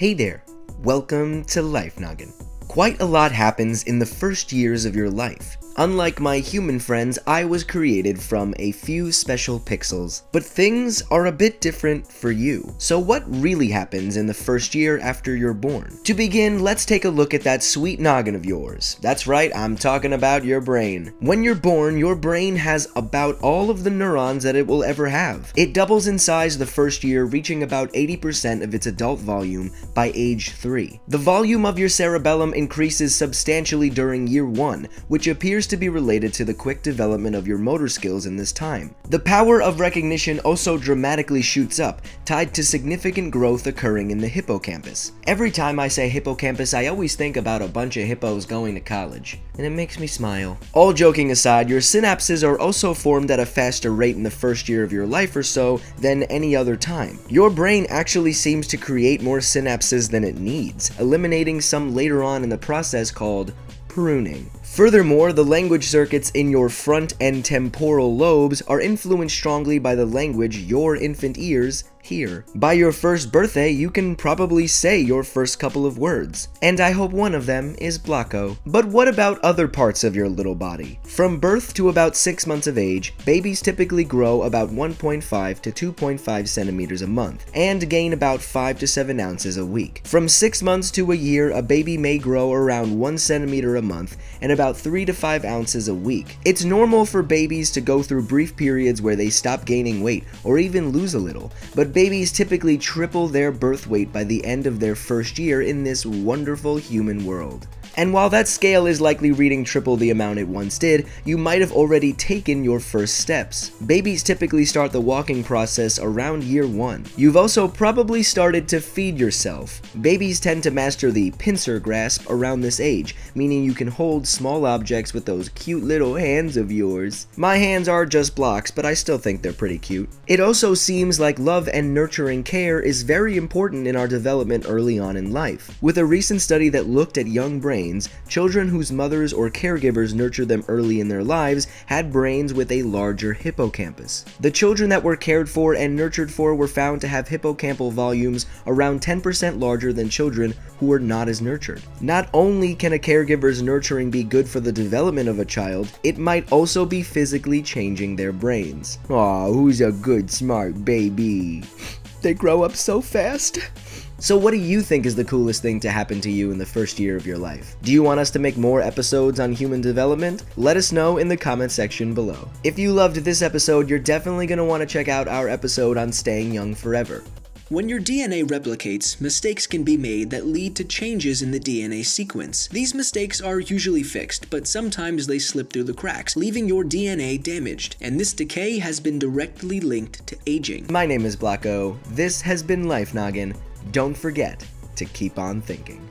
Hey there, welcome to Life Noggin. Quite a lot happens in the first years of your life. Unlike my human friends, I was created from a few special pixels. But things are a bit different for you. So what really happens in the first year after you're born? To begin, let's take a look at that sweet noggin of yours. That's right, I'm talking about your brain. When you're born, your brain has about all of the neurons that it will ever have. It doubles in size the first year, reaching about 80% of its adult volume by age 3. The volume of your cerebellum increases substantially during year 1, which appears to be related to the quick development of your motor skills in this time. The power of recognition also dramatically shoots up, tied to significant growth occurring in the hippocampus. Every time I say hippocampus, I always think about a bunch of hippos going to college, and it makes me smile. All joking aside, your synapses are also formed at a faster rate in the first year of your life or so than any other time. Your brain actually seems to create more synapses than it needs, eliminating some later on in the process called pruning. Furthermore, the language circuits in your front and temporal lobes are influenced strongly by the language your infant ears hear. By your first birthday, you can probably say your first couple of words, and I hope one of them is Blocko. But what about other parts of your little body? From birth to about 6 months of age, babies typically grow about 1.5 to 2.5 centimeters a month, and gain about 5 to 7 ounces a week. From 6 months to a year, a baby may grow around 1 centimeter a month, and about 3 to 5 ounces a week. It's normal for babies to go through brief periods where they stop gaining weight, or even lose a little, but babies typically triple their birth weight by the end of their first year in this wonderful human world. And while that scale is likely reading triple the amount it once did, you might have already taken your first steps. Babies typically start the walking process around year 1. You've also probably started to feed yourself. Babies tend to master the pincer grasp around this age, meaning you can hold small objects with those cute little hands of yours. My hands are just blocks, but I still think they're pretty cute. It also seems like love and nurturing care is very important in our development early on in life. With a recent study that looked at young brains, brains, children whose mothers or caregivers nurtured them early in their lives had brains with a larger hippocampus. The children that were cared for and nurtured for were found to have hippocampal volumes around 10% larger than children who were not as nurtured. Not only can a caregiver's nurturing be good for the development of a child, it might also be physically changing their brains. Aw, who's a good smart baby? They grow up so fast. So what do you think is the coolest thing to happen to you in the first year of your life? Do you want us to make more episodes on human development? Let us know in the comment section below. If you loved this episode, you're definitely going to want to check out our episode on staying young forever. When your DNA replicates, mistakes can be made that lead to changes in the DNA sequence. These mistakes are usually fixed, but sometimes they slip through the cracks, leaving your DNA damaged, and this decay has been directly linked to aging. My name is Blocko, this has been Life Noggin, don't forget to keep on thinking.